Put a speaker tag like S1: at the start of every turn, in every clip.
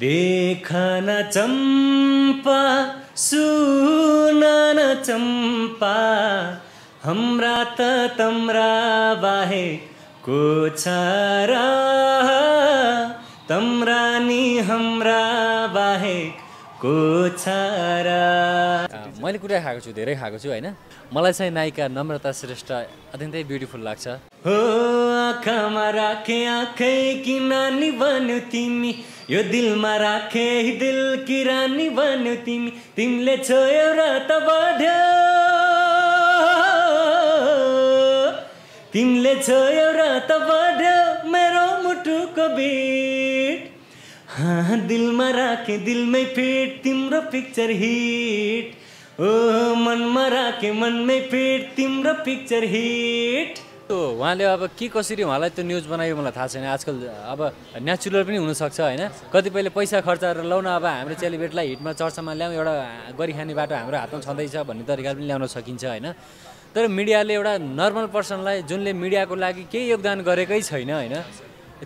S1: देखा न चम्पा सुन न चम्पा हाम्रा त तम्रा बाहे को छ र तम्रा नि हाम्रा बाहे को छ र
S2: मैले कुरा खाएको छु धेरै खाएको छु होइन? मलाई चाहिँ नायिका नम्रता श्रेष्ठ अत्यन्तै ब्युटिफुल लाग्छ।
S1: हो आँखामा राखे आँखै कि नानी बन्यो तिमी? यो दिलमा राखे दिल कि रानी बन्यो तिमी? तिमीले छोयो र त बढ्यो। तिमीले छोयो र त बढ्यो मेरो मुटुको बिट। हाँ दिलमा राखे दिलमै फिट तिम्रो पिक्चर हिट ओ मनमा राखे मनमै फिट तिम्रो पिक्चर हिट
S2: उहाँले अब के कसरी उहाँलाई त्यो न्युज बनायो मलाई थाहा छैन। आजकल अब नेचुरल पनि हुनसक्छ होइन? कतिपयले पैसा खर्च गरेर ल्याउन अब हाम्रो चेलीबेटलाई हिटमा चर्चामा ल्याउँ एउटा गरिखाने बाटो हाम्रो हातमा छँदैछ भन्ने तरिकाले पनि ल्याउन सकिन्छ होइन? तर मिडियाले एउटा नर्मल पर्सनलाई जुनले मिडियाको लागि केही योगदान गरेकै छैन होइन?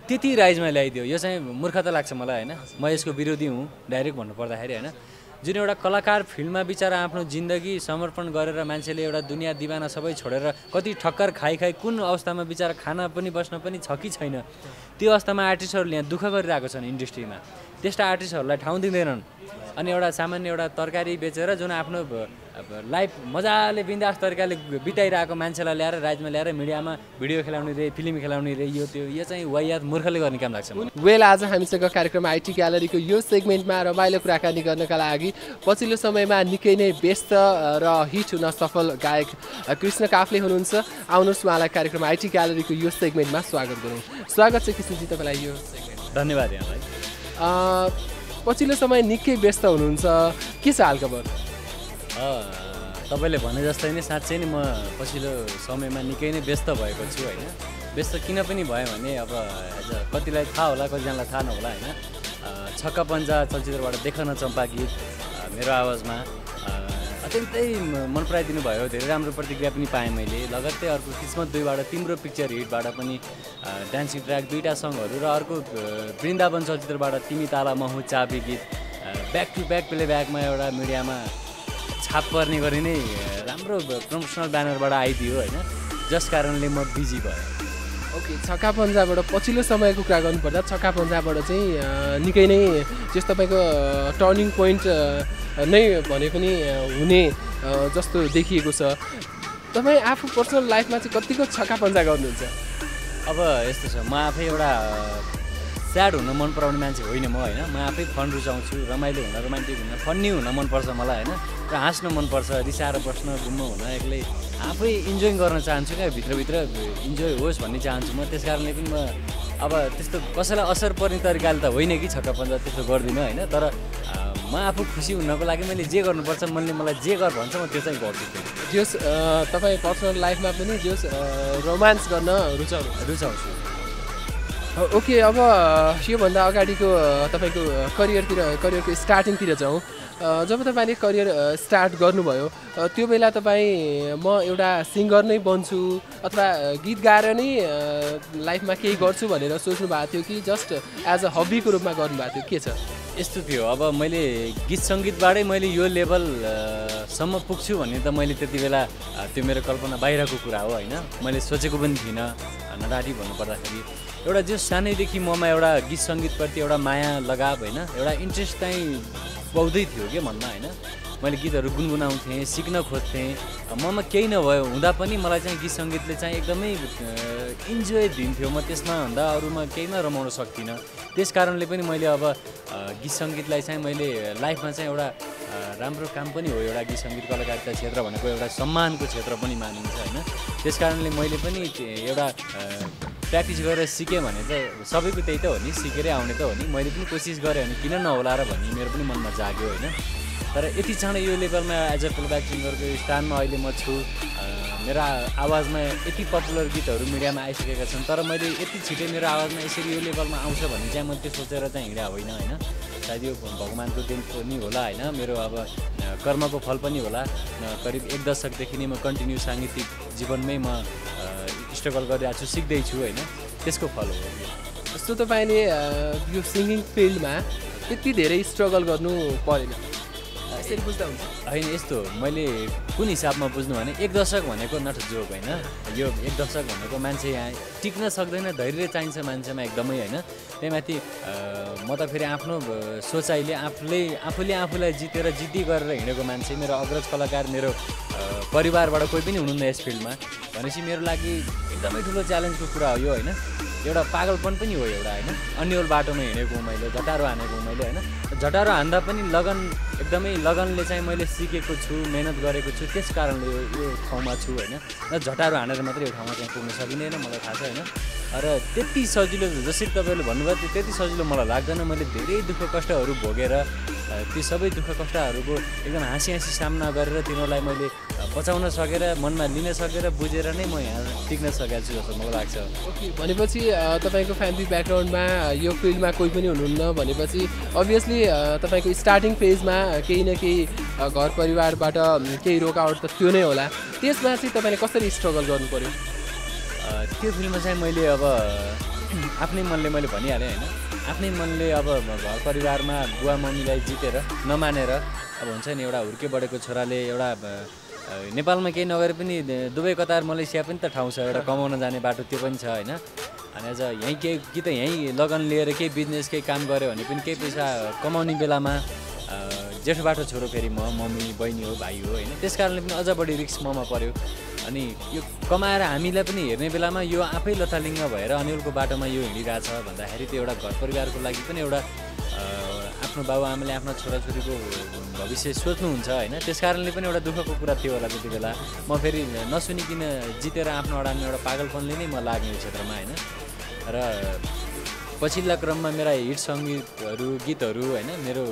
S2: त्यति राइजमा ल्याइदियो। यो चाहिँ मूर्खता लाग्छ मलाई होइन? म यसको विरोधी हुँ डाइरेक्ट भन्नु पर्दाखेरि होइन? जुन एउटा कलाकार फिल्डमा बिचरा आफ्नो जिन्दगी समर्पण गरेर मान्छेले एउटा दुनियाँ दिवाना सबै छोडेर कति ठक्कर खाइ खाइ कुन अवस्थामा बिचरा खाना पनि बस्न पनि छ कि छैन त्यो अवस्थामा आर्टिस्टहरूले यहाँ दुःख गरिरहेको छन् इन्डस्ट्रीमा। त्यस्ता आर्टिस्टहरूलाई ठाउँ दिँदैनन्। अनि एउटा सामान्य एउटा तरकारी बेचेर जुन आफ्नो लाइफ मजाले बिन्दास तरिकाले बिताइरहेको मान्छेलाई ल्याएर राइजमा ल्याएर मिडियामा भिडियो खेलाउने रे फिल्म खेलाउने रे यो त्यो यो चाहिँ वायात मूर्खले गर्ने काम लाग्छ
S3: वेल आज हामीसँग कार्यक्रम आइटी ग्यालरीको यो सेगमेन्टमा रमाइलो कुराकानी गर्नका लागि पछिल्लो समयमा निकै नै व्यस्त र हिट हुन सफल गायक कृष्ण काफले हुनुहुन्छ। आउनुहोस् उहाँलाई कार्यक्रम आइटी ग्यालरीको यो सेगमेन्टमा स्वागत गरौँ। स्वागत छ कृष्णजी तपाईँलाई यो सेगमेन्ट
S2: धन्यवाद यहाँलाई।
S3: पछिल्लो समय निकै व्यस्त हुनुहुन्छ। के छ हालखबर
S2: तपाईँले भने जस्तै नै साँच्चै नै म पछिल्लो समयमा निकै नै व्यस्त भएको छु होइन। व्यस्त किन पनि भयो भने अब एज अ कतिलाई थाहा होला कतिजनालाई थाहा नहोला होइन। छक्का पन्जा चलचित्रबाट देख न चम्पा गीत मेरो आवाजमा। अत्यन्तै मन पराइदिनु भयो धेरै राम्रो प्रतिक्रिया पनि पाएँ मैले। लगत्तै अर्को किस्मत दुईबाट तिम्रो पिक्चर हिटबाट पनि डान्सिङ ट्र्याक दुईवटा सङ्गहरू र अर्को वृन्दावन चलचित्रबाट तिमी ताला महु चाबी गीत ब्याक टु ब्याक प्ले ब्याकमा एउटा मिडियामा छाप पर्ने गरी नै राम्रो प्रमोसनल ब्यानरबाट आइदियो होइन? जस कारणले म बिजी भएँ
S3: ओके छक्का पन्जाबाट पछिल्लो समयको कुरा गर्नुपर्दा छक्का पन्जाबाट चाहिँ निकै नै जस तपाईँको टर्निङ पोइन्ट नै भने पनि हुने जस्तो देखिएको छ। तपाईँ आफू पर्सनल लाइफमा चाहिँ कतिको छक्का पन्जा गर्नुहुन्छ?
S2: अब यस्तो छ म आफै एउटा स्याड हुन मन पराउने मान्छे होइन म होइन? म आफै फन रुचाउँछु रमाइलो हुन रोमान्टिक हुन फन्नी हुन मनपर्छ मलाई होइन? र हाँस्न मनपर्छ रिसाएर बस्न घुम्न हुन एक्लै। आफै इन्जोय गर्न चाहन्छु क्या भित्रभित्र इन्जोय होस् भन्ने चाहन्छु म। त्यस कारणले पनि म अब त्यस्तो कसैलाई असर पर्ने तरिकाले त होइन कि छक्का पन्जा त्यस्तो गर्दिनँ होइन? तर म आफू खुसी हुनको लागि मैले जे गर्नुपर्छ मैले मलाई जे गर भन्छ म त्यो चाहिँ गर्छु।
S3: जस तपाईँ पर्सनल लाइफमा पनि जस रोमान्स गर्न रुचाउनु
S2: रुचाउँछु।
S3: ओके अब योभन्दा अगाडिको तपाईँको करियरतिर करियरको स्टार्टिङतिर जाउँ। जब तपाईँले करियर स्टार्ट गर्नुभयो त्यो बेला तपाईँ म एउटा सिङ्गर नै बन्छु अथवा गीत गाएर नै लाइफमा केही गर्छु भनेर सोच्नु भएको थियो कि जस्ट एज अ हबीको रूपमा गर्नुभएको थियो? के छ?
S2: यस्तो थियो। अब मैले गीत सङ्गीतबाटै मैले यो लेभल अ, सम्म पुग्छु भन्ने त मैले त्यति बेला त्यो मेरो कल्पना बाहिरको कुरा हो होइन? मैले सोचेको पनि थिइनँ नराटी भन्नुपर्दाखेरि। एउटा जो सानैदेखि ममा एउटा गीत सङ्गीतप्रति एउटा माया लगाव होइन एउटा इन्ट्रेस्ट चाहिँ बौद्धै थियो क्या मनमा होइन। मैले गीतहरू गुनगुनाउँथेँ सिक्न खोज्थेँ। ममा केही नभयो हुँदा पनि मलाई चाहिँ गीत सङ्गीतले चाहिँ एकदमै इन्जोय दिन्थ्यो। म त्यसमा भन्दा अरूमा केहीमा रमाउन सक्दिनँ। त्यस कारणले पनि मैले अब गीत सङ्गीतलाई चाहिँ मैले लाइफमा चाहिँ एउटा राम्रो काम पनि हो एउटा गीत सङ्गीत कलाकारिता क्षेत्र भनेको एउटा सम्मानको क्षेत्र पनि मानिन्छ होइन? त्यस कारणले मैले पनि एउटा प्र्याक्टिस गरेर सिकेँ भने चाहिँ सबैको त्यही त हो नि सिकेरै आउने त हो नि। मैले पनि कोसिस गरेँ भने किन नहोला र भन्ने मेरो पनि मनमा जाग्यो होइन? तर यति चाँडो यो लेभलमा एज अ प्लेब्याक सिङ्गरको स्थानमा अहिले म छु मेरो आवाजमा यति पपुलर गीतहरू मिडियामा आइसकेका छन् तर मैले यति छिटै मेरो आवाजमा यसरी यो लेभलमा आउँछ भन्ने चाहिँ म त्यो सोचेर चाहिँ हिँडा होइन होइन। सायद यो भगवान्को दिन पनि होला होइन। मेरो अब कर्मको फल पनि होला। करिब एक दशकदेखि नै म कन्टिन्यू साङ्गीतिक जीवनमै म स्ट्रगल गरिरहेको छु सिक्दैछु होइन। त्यसको फल हो।
S3: जस्तो तपाईँले यो सिङ्गिङ फिल्डमा त्यति धेरै स्ट्रगल गर्नु परेन। यसरी बुझ्दा हुन्छ?
S2: होइन यस्तो मैले कुन हिसाबमा बुझ्नु भने एक दशक भनेको नट जोक होइन। यो एक दशक भनेको मान्छे यहाँ टिक्न सक्दैन धैर्य चाहिन्छ मान्छेमा एकदमै होइन। त्यही माथि म त फेरि आफ्नो सोचाइले आफूले आफूले आफूलाई जितेर जिद्दी गरेर हिँडेको मान्छे मेरो अग्रज कलाकार मेरो परिवारबाट कोही पनि हुनुहुन्न यस फिल्डमा। भनेपछि मेरो लागि एकदमै ठुलो च्यालेन्जको कुरा हो यो होइन। एउटा पागलपन पनि हो एउटा होइन। अन्यल बाटोमा हिँडेको मैले झटारो हानेको मैले होइन। झटारो हान्दा पनि लगन एकदमै लगनले चाहिँ मैले सिकेको छु मिहिनेत गरेको छु त्यस कारणले यो यो ठाउँमा छु होइन। र झटारो हानेर मात्रै यो ठाउँमा चाहिँ पुग्न सकिँदैन मलाई थाहा छ होइन। र त्यति सजिलो जसरी तपाईँले भन्नुभयो त्यो त्यति सजिलो मलाई लाग्दैन। मैले धेरै दुःख कष्टहरू भोगेर ती सबै दुःख कष्टहरूको एकदम हाँसी हाँसी सामना गरेर तिनीहरूलाई मैले बचाउन सकेर मनमा लिन सकेर बुझेर नै म यहाँ टिक्न सकेको छु जस्तो मलाई लाग्छ।
S3: ओके भनेपछि तपाईँको फ्यामिली ब्याकग्राउन्डमा यो फिल्डमा कोही पनि हुनुहुन्न भनेपछि अभियसली तपाईँको स्टार्टिङ फेजमा केही न केही घर परिवारबाट केही रोकावट त थियो नै होला। त्यसमा चाहिँ तपाईँले कसरी स्ट्रगल गर्नु पर्यो
S2: अ, त्यो फिल्ममा चाहिँ मैले अब आफ्नै मनले मैले भनिहालेँ होइन। आफ्नै मनले अब घर परिवारमा बुवा मम्मीलाई जितेर नमानेर अब हुन्छ नि एउटा हुर्के बढेको छोराले एउटा नेपालमा केही नगरे पनि दुबई कतार मलेसिया पनि त ठाउँ छ एउटा कमाउन जाने बाटो त्यो पनि छ होइन? अनि अझ यहीँ केही कि त यहीँ लगन लिएर केही बिजनेस केही काम गऱ्यो भने पनि केही पैसा कमाउने बेलामा जेठो बाटो छोरो फेरि म मम्मी बहिनी हो भाइ हो होइन? त्यस कारणले पनि अझ बढी रिक्स ममा पऱ्यो अनि यो कमाएर हामीलाई पनि हेर्ने बेलामा यो आफै लथालिङ्ग भएर अनिलको बाटोमा यो हिँडिरहेछ भन्दाखेरि त्यो एउटा घर परिवारको लागि पनि एउटा आफ्नो बाबुआमाले आफ्नो छोराछोरीको भविष्य सोच्नुहुन्छ होइन? त्यस कारणले पनि एउटा दुःखको कुरा थियो होला त्यति बेला। म फेरि नसुनिकन जितेर आफ्नो अडानी एउटा पागलपनले नै म लाग्ने क्षेत्रमा होइन? र पछिल्ला क्रममा मेरा हिट सङ्गीतहरू गीतहरू होइन मेरो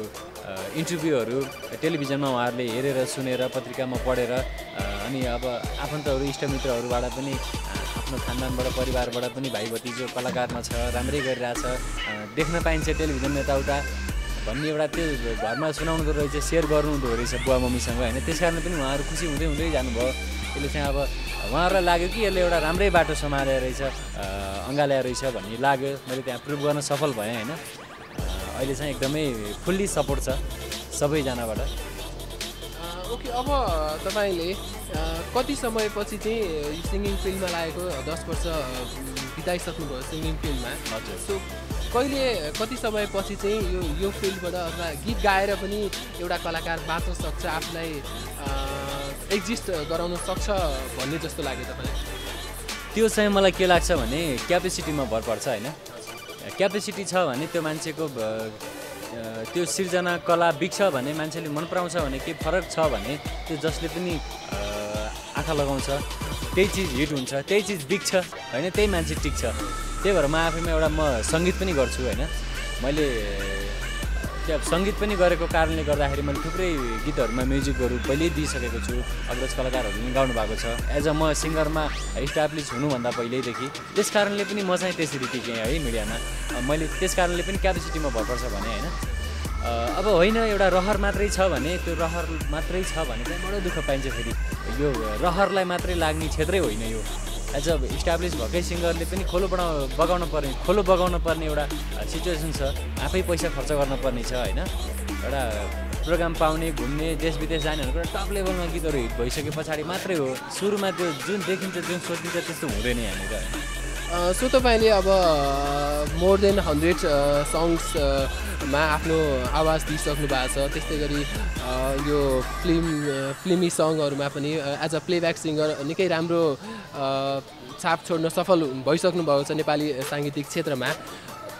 S2: इन्टरभ्यूहरू टेलिभिजनमा उहाँहरूले हेरेर सुनेर पत्रिकामा पढेर अनि अब आफन्तहरू इष्टमित्रहरूबाट पनि आफ्नो खानदानबाट परिवारबाट पनि भाइ भतिजो कलाकारमा छ राम्रै गरिरहेछ देख्न पाइन्छ टेलिभिजन यताउता भन्ने एउटा त्यो घरमा सुनाउनु रहेछ सेयर गर्नु हुँदो रहेछ बुवा मम्मीसँग होइन त्यस कारणले पनि उहाँहरू खुसी हुँदै हुँदै जानुभयो। त्यसले चाहिँ अब उहाँहरूलाई लाग्यो कि यसले एउटा राम्रै बाटो समाले रहेछ। अँगाल्या रहेछ भन्ने लाग्यो। मैले त्यहाँ प्रुभ गर्न सफल भएँ होइन। अहिले चाहिँ एकदमै फुल्ली सपोर्ट छ सबैजनाबाट।
S3: ओके अब तपाईँले कति समयपछि चाहिँ सिङ्गिङ फिल्डमा लागेको दस वर्ष बिताइसक्नुभयो सिङ्गिङ फिल्डमा?
S2: हजुर।
S3: सो कहिले कति समयपछि चाहिँ यो यो फिल्डबाट अथवा गीत गाएर पनि एउटा कलाकार बाँच्न सक्छ आफूलाई एक्जिस्ट गराउन सक्छ भन्ने जस्तो लाग्यो तपाईँलाई?
S2: त्यो चाहिँ मलाई के लाग्छ भने क्यापेसिटीमा भर पर्छ होइन। क्यापेसिटी छ भने त्यो मान्छेको त्यो सिर्जना कला बिग्छ भने मान्छेले मन पराउँछ भने केही फरक छ भने त्यो जसले पनि आँखा लगाउँछ त्यही चिज हिट हुन्छ त्यही चिज बिग्छ होइन त्यही मान्छे टिक्छ। त्यही भएर म आफैमा एउटा म सङ्गीत पनि गर्छु होइन। मैले त्यो सङ्गीत पनि गरेको कारणले गर्दाखेरि मैले थुप्रै गीतहरूमा म्युजिकहरू पहिल्यै दिइसकेको छु। अग्रज कलाकारहरूले पनि गाउनु भएको छ। एज अ म सिङ्गरमा इस्टाब्लिस हुनुभन्दा पहिल्यैदेखि त्यस कारणले पनि म चाहिँ त्यसरी टिकेँ है मिडियामा। मैले त्यस कारणले पनि क्यापेसिटीमा भरपर्छ भने होइन। अब होइन एउटा रहर मात्रै छ भने त्यो रहर मात्रै छ भने चाहिँ बडो दुःख पाइन्छ फेरि। यो रहरलाई मात्रै लाग्ने क्षेत्रै होइन यो। एज अ इस्टाब्लिस भएकै सिङ्गरले पनि खोलो बडा बगाउन पर्ने खोलो बगाउन पर्ने एउटा सिचुएसन छ। आफै पैसा खर्च गर्न पर्ने छ होइन? एउटा प्रोग्राम पाउने घुम्ने देश विदेश जाने भनेको एउटा टप लेभलमा गीतहरू हिट भइसके पछाडि मात्रै हो। सुरुमा त्यो जुन देखिन्छ जुन सोचिन्छ त्यस्तो हुँदैन यहाँनिर। होइन
S3: सो तपाईँले अब मोर देन हन्ड्रेड सङ्ग्समा आफ्नो आवाज दिइसक्नु भएको छ। त्यस्तै गरी यो फिल्म फिल्मी सङ्गहरूमा पनि एज अ प्लेब्याक सिङ्गर निकै राम्रो छाप छोड्न सफल भइसक्नु भएको छ नेपाली साङ्गीतिक क्षेत्रमा।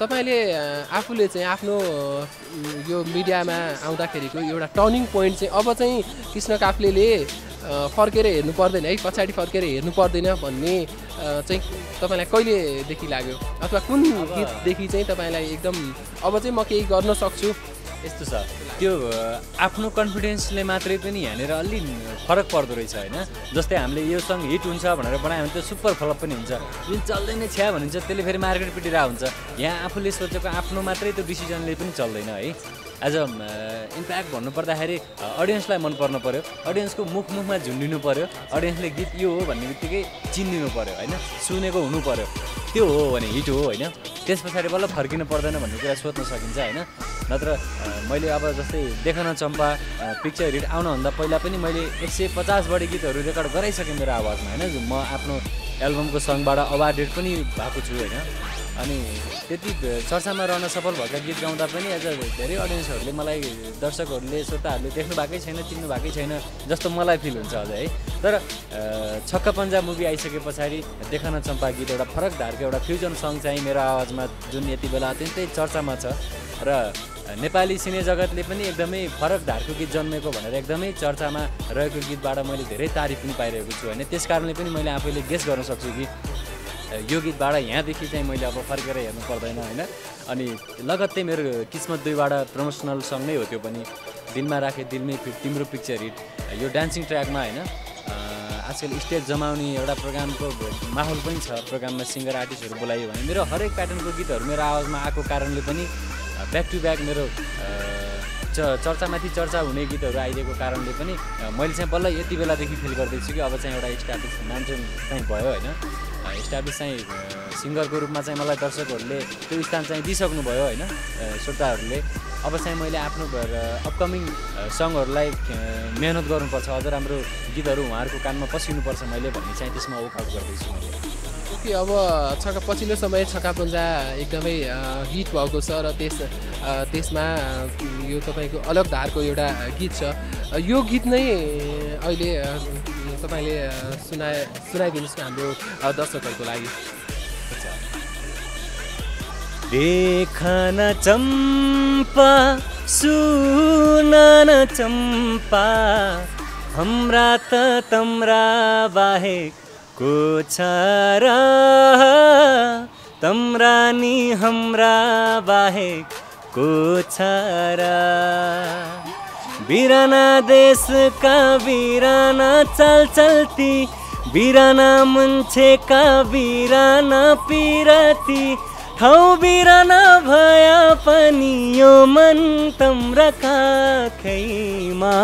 S3: तपाईँले आफूले चाहिँ आफ्नो यो मिडियामा आउँदाखेरिको एउटा टर्निङ पोइन्ट चाहिँ अब चाहिँ कृष्ण काफ्लेले फर्केर हेर्नु पर्दैन है पछाडि फर्केर हेर्नु पर्दैन भन्ने चाहिँ तपाईँलाई कहिलेदेखि लाग्यो? अथवा कुन गीतदेखि चाहिँ तपाईँलाई एकदम अब चाहिँ म केही गर्न सक्छु?
S2: यस्तो छ। त्यो आफ्नो कन्फिडेन्सले मात्रै पनि यहाँनिर अलि फरक पर्दो रहेछ होइन? जस्तै हामीले यो सङ्ग हिट हुन्छ भनेर बनायो भने त्यो सुपर फ्लप पनि हुन्छ। जुन चल्दैन छ्या भनिन्छ त्यसले फेरि मार्केट पिटिरहेको हुन्छ। यहाँ आफूले सोचेको आफ्नो मात्रै त्यो डिसिजनले पनि चल्दैन है। एज अ इम्प्याक्ट भन्नुपर्दाखेरि अडियन्सलाई मन पर्नु पऱ्यो अडियन्सको मुख मुखमा झुन्डिनु पऱ्यो अडियन्सले गीत यो हो भन्ने बित्तिकै चिनिदिनु पऱ्यो होइन? सुनेको हुनु पऱ्यो त्यो हो भने हिट हो होइन? त्यस पछाडि बल्ल फर्किनु पर्दैन भन्ने कुरा सोध्न सकिन्छ होइन? नत्र मैले अब जस्तै देखन चम्पा पिक्चर हिट आउनुभन्दा पहिला पनि मैले एक सय पचास बढी गीतहरू रेकर्ड गराइसकेँ मेरो आवाजमा होइन? म आफ्नो एल्बमको सङबाट अवार्डेड पनि भएको छु होइन? अनि त्यति चर्चामा रहन सफल भएका गीत गाउँदा पनि आज धेरै अडियन्सहरूले मलाई दर्शकहरूले श्रोताहरूले देख्नु भएकै छैन चिन्नु भएकै छैन जस्तो मलाई फिल हुन्छ अझ है। तर अ, छक्का पन्जा मुभी आइसके पछाडि देखन चम्पा गीत एउटा फरक धारको एउटा फ्युजन सङ चाहिँ मेरो आवाजमा जुन यति बेला अत्यन्तै चर्चामा छ र नेपाली सिने जगतले पनि एकदमै फरक धारको गीत जन्मेको भनेर एकदमै चर्चामा रहेको गीतबाट मैले धेरै तारिफ पनि पाइरहेको छु होइन। त्यस कारणले पनि मैले आफैले गेस गर्न सक्छु कि यो गीतबाट यहाँदेखि चाहिँ मैले अब फर्केर हेर्नु पर्दैन होइन? अनि लगत्तै मेरो किस्मत दुईबाट प्रमोसनल सङ नै हो त्यो पनि। दिलमा राखे दिलमै फिट तिम्रो पिक्चर हिट यो डान्सिङ ट्र्याकमा होइन? आजकल स्टेज जमाउने एउटा प्रोग्रामको माहौल पनि छ। प्रोग्राममा सिङ्गर आर्टिस्टहरू बोलायो भने मेरो हरेक प्याटर्नको गीतहरू मेरो आवाजमा आएको कारणले पनि ब्याक टु ब्याक मेरो च चर्चामाथि चर्चा हुने गीतहरू आइदिएको कारणले पनि मैले चाहिँ बल्ल यति बेलादेखि फिल गर्दैछु कि अब चाहिँ एउटा स्टाब्लिस मान्छे चाहिँ भयो होइन? स्टाब्लिस चाहिँ सिङ्गरको रूपमा चाहिँ मलाई दर्शकहरूले त्यो स्थान चाहिँ दिइसक्नुभयो होइन? श्रोताहरूले। अब चाहिँ मैले आफ्नो अपकमिङ सङहरूलाई मेहनत गर्नुपर्छ अझ राम्रो गीतहरू उहाँहरूको कानमा पसिनुपर्छ मैले भन्ने चाहिँ त्यसमा वर्कआउट गर्दैछु
S3: ओके अब छक्का पछिल्लो समय छक्का पन्जा एकदमै हिट भएको छ र त्यस त्यसमा यो तपाईँको अलग धारको एउटा गीत छ। यो गीत नै अहिले तपाईँले सुनाए सुनाइदिनुहोस् न हाम्रो दर्शकहरूको लागि।
S1: देखन चम्पा सुनन चम्पा हाम्रा त तम्रा बाहेक को छ र तम्रा नि हाम्रा बाहेक को छ र बिराना देशका बिराना चाल चल्ती बिराना मान्छेका बिराना पिरती। ठाउँ बिराना भए पनि यो मन तम्रा काखैमा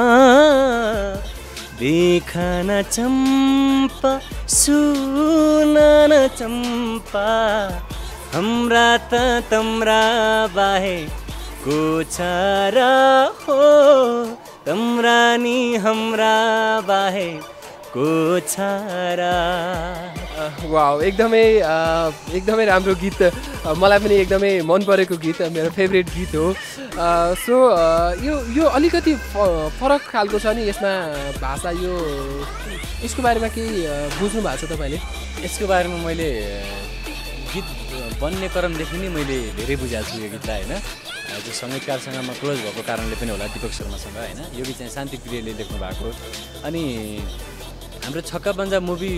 S1: देखन चम्पा सुनन चम्पा हाम्रा त तम्रा बाहेक को छ र हो तम्रा नि हाम्रा बाहेक को
S3: वाउ एकदमै एकदमै राम्रो गीत। मलाई पनि एकदमै मन परेको गीत मेरो फेभरेट गीत हो। सो यो यो अलिकति फरक खालको छ नि यसमा भाषा यो यसको बारेमा केही बुझ्नु भएको छ तपाईँले?
S2: यसको बारेमा मैले गीत बन्ने क्रमदेखि नै मैले धेरै बुझाएको छु यो गीतलाई होइन? त्यो सङ्गीतकारसँग म क्लोज भएको कारणले पनि होला दिपक शर्मासँग होइन? यो गीत चाहिँ शान्ति प्रियले लेख्नु भएको अनि हाम्रो छक्का पन्जा मुभी